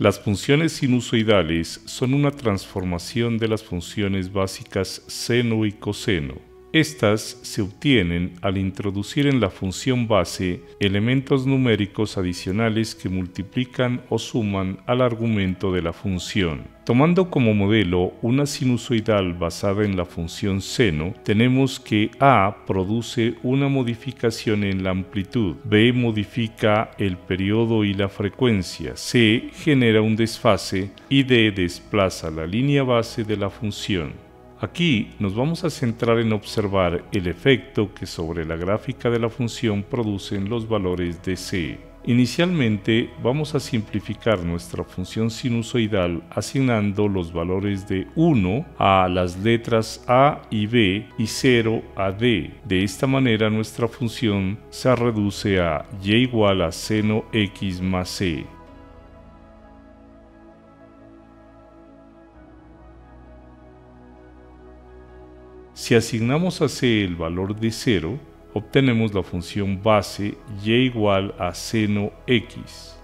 Las funciones sinusoidales son una transformación de las funciones básicas seno y coseno. Estas se obtienen al introducir en la función base elementos numéricos adicionales que multiplican o suman al argumento de la función. Tomando como modelo una sinusoidal basada en la función seno, tenemos que A produce una modificación en la amplitud, B modifica el periodo y la frecuencia, C genera un desfase y D desplaza la línea base de la función. Aquí nos vamos a centrar en observar el efecto que sobre la gráfica de la función producen los valores de c. Inicialmente vamos a simplificar nuestra función sinusoidal asignando los valores de 1 a las letras a y b y 0 a d. De esta manera nuestra función se reduce a y igual a seno x más c. Si asignamos a c el valor de 0, obtenemos la función base y igual a seno x.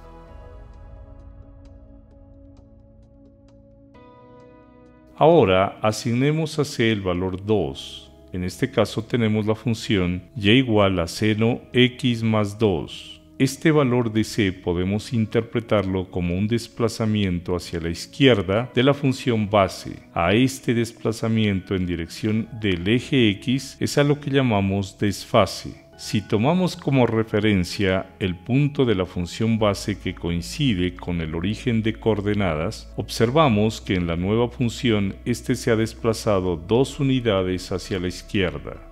Ahora asignemos a c el valor 2. En este caso tenemos la función y igual a seno x más 2. Este valor de c podemos interpretarlo como un desplazamiento hacia la izquierda de la función base. A este desplazamiento en dirección del eje x es a lo que llamamos desfase. Si tomamos como referencia el punto de la función base que coincide con el origen de coordenadas, observamos que en la nueva función este se ha desplazado dos unidades hacia la izquierda.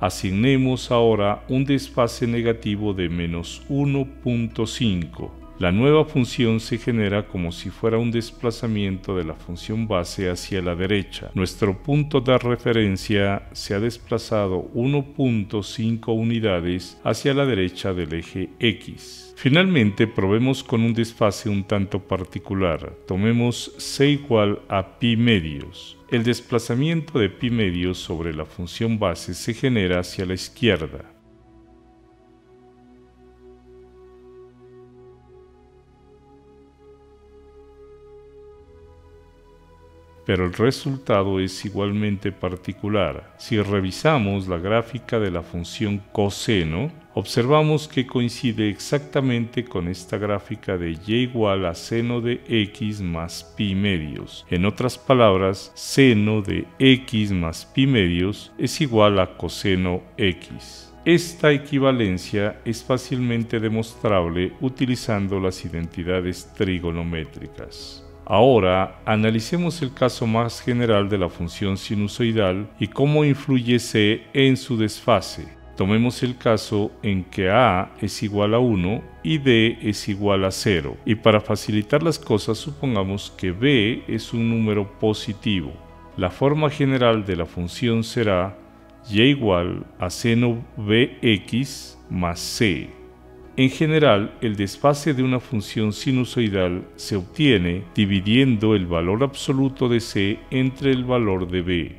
Asignemos ahora un desfase negativo de menos 1.5. La nueva función se genera como si fuera un desplazamiento de la función base hacia la derecha. Nuestro punto de referencia se ha desplazado 1.5 unidades hacia la derecha del eje X. Finalmente, probemos con un desfase un tanto particular. Tomemos c igual a pi medios. El desplazamiento de pi medios sobre la función base se genera hacia la izquierda. Pero el resultado es igualmente particular. Si revisamos la gráfica de la función coseno, observamos que coincide exactamente con esta gráfica de y igual a seno de x más pi medios. En otras palabras, seno de x más pi medios es igual a coseno x. Esta equivalencia es fácilmente demostrable utilizando las identidades trigonométricas. Ahora analicemos el caso más general de la función sinusoidal y cómo influye C en su desfase. Tomemos el caso en que A es igual a 1 y D es igual a 0. Y para facilitar las cosas supongamos que B es un número positivo. La forma general de la función será y igual a seno bx más c. En general, el desfase de una función sinusoidal se obtiene dividiendo el valor absoluto de c entre el valor de b.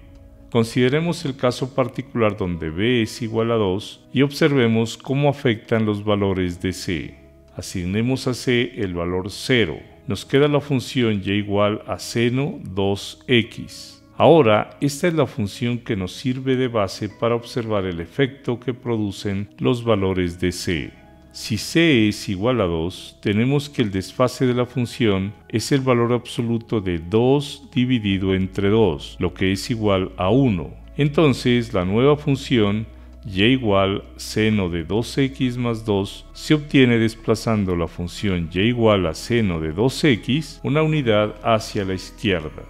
Consideremos el caso particular donde b es igual a 2 y observemos cómo afectan los valores de c. Asignemos a c el valor 0. Nos queda la función y igual a seno 2x. Ahora, esta es la función que nos sirve de base para observar el efecto que producen los valores de c. Si c es igual a 2, tenemos que el desfase de la función es el valor absoluto de 2 dividido entre 2, lo que es igual a 1. Entonces, la nueva función y igual seno de 2x más 2 se obtiene desplazando la función y igual a seno de 2x una unidad hacia la izquierda.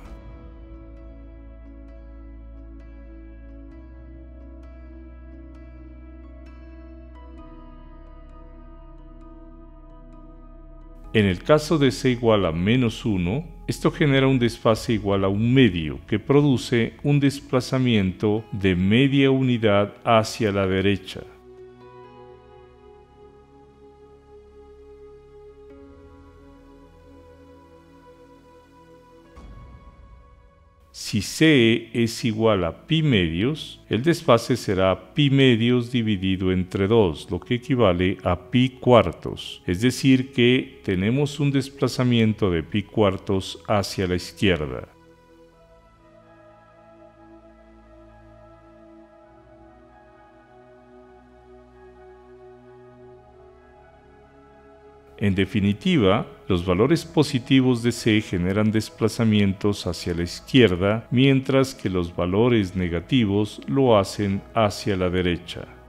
En el caso de c igual a menos 1, esto genera un desfase igual a un medio, que produce un desplazamiento de media unidad hacia la derecha. Si C es igual a pi medios, el desfase será pi medios dividido entre 2, lo que equivale a pi cuartos. Es decir que tenemos un desplazamiento de pi cuartos hacia la izquierda. En definitiva, los valores positivos de C generan desplazamientos hacia la izquierda, mientras que los valores negativos lo hacen hacia la derecha.